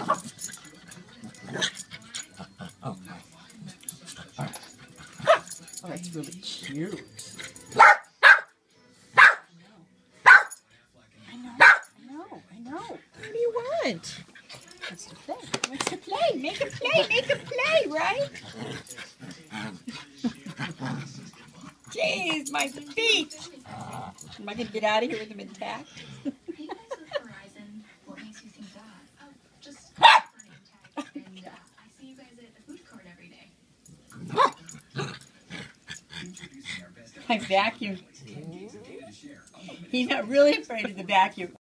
Oh, that's really cute. I know, I know, I know. What do you want? What's to play? To? Make a play, make a play, right? Jeez, my feet. Am I gonna get out of here with them intact? My vacuum. He's not really afraid of the vacuum.